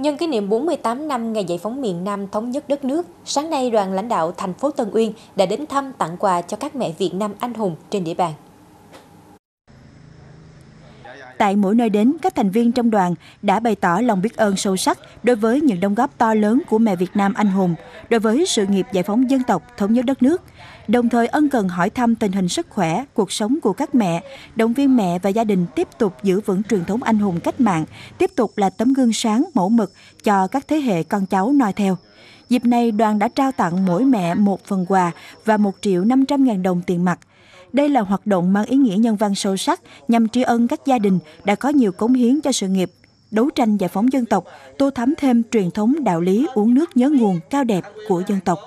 Nhân kỷ niệm 48 năm ngày giải phóng miền Nam thống nhất đất nước, sáng nay đoàn lãnh đạo thành phố Tân Uyên đã đến thăm tặng quà cho các mẹ Việt Nam anh hùng trên địa bàn. Tại mỗi nơi đến, các thành viên trong đoàn đã bày tỏ lòng biết ơn sâu sắc đối với những đóng góp to lớn của mẹ Việt Nam anh hùng đối với sự nghiệp giải phóng dân tộc, thống nhất đất nước, đồng thời ân cần hỏi thăm tình hình sức khỏe, cuộc sống của các mẹ, động viên mẹ và gia đình tiếp tục giữ vững truyền thống anh hùng cách mạng, tiếp tục là tấm gương sáng mẫu mực cho các thế hệ con cháu noi theo. Dịp này, đoàn đã trao tặng mỗi mẹ một phần quà và 1 triệu 500 ngàn đồng tiền mặt đây là hoạt động mang ý nghĩa nhân văn sâu sắc nhằm tri ân các gia đình đã có nhiều cống hiến cho sự nghiệp đấu tranh giải phóng dân tộc, tô thắm thêm truyền thống đạo lý uống nước nhớ nguồn cao đẹp của dân tộc.